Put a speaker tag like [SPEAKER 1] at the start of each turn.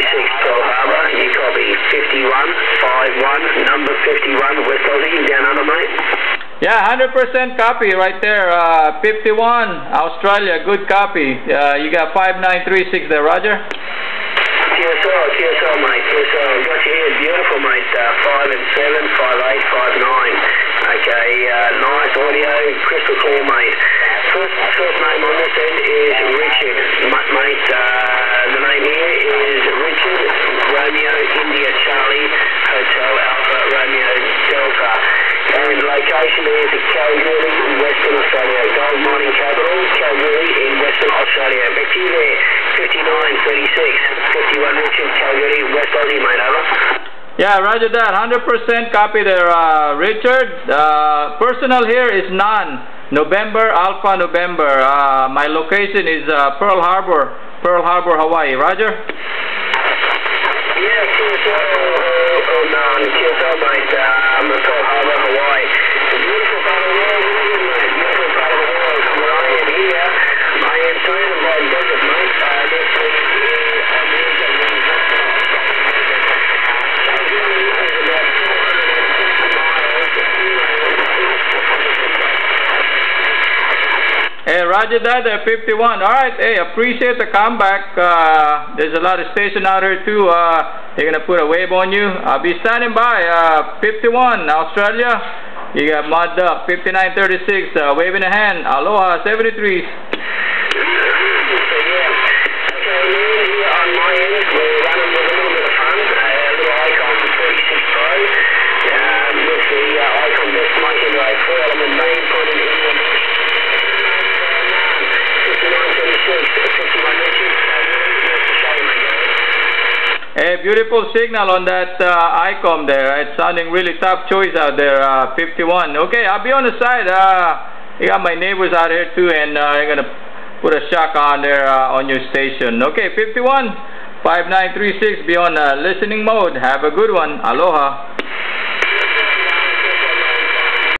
[SPEAKER 1] Pearl Harbor, you copy 51, 51, number 51, West Aussie, down under, mate.
[SPEAKER 2] Yeah, 100% copy right there. Uh, 51, Australia, good copy. Uh, you got 5936 there, Roger.
[SPEAKER 1] QSL, QSL, mate, QSL, got you here, beautiful, mate. Uh, 5 and 7, 5, 8, 5, 9. Okay, uh, nice audio, crystal clear, mate. First, first name on this end is Richard, mate. Location is Kalgoorlie, Western Australia. Gold mining capital, Kalgoorlie in Western Australia. Back to you there, 5936, 51 Richard, Kalgoorlie, West Aussie, mate, over.
[SPEAKER 2] Yeah, roger that. 100% copy there, uh, Richard. Uh, personal here is none. November, Alpha November. Uh, my location is uh, Pearl Harbor, Pearl Harbor, Hawaii. Roger?
[SPEAKER 1] Yeah, QSL, on uh, QSL, mate, um, Pearl Harbor, Hawaii. It's a beautiful part of the world, isn't it, mate? Beautiful part of the world. Where I am here, I am surrounded by desert, mate. Uh, this is, uh, um,
[SPEAKER 2] Hey, roger that, there, 51. All right, hey, appreciate the comeback. Uh, there's a lot of station out here, too. Uh, they're going to put a wave on you. I'll be standing by. Uh, 51, Australia. You got Mud Duck, 5936, uh, waving a hand. Aloha, 73. A beautiful signal on that uh, there. It's sounding really tough choice out there, uh, 51. Okay, I'll be on the side. Uh, you got my neighbors out here too, and uh, I'm going to put a shock on there uh, on your station. Okay, 51, 5936, be on uh, listening mode. Have a good one. Aloha.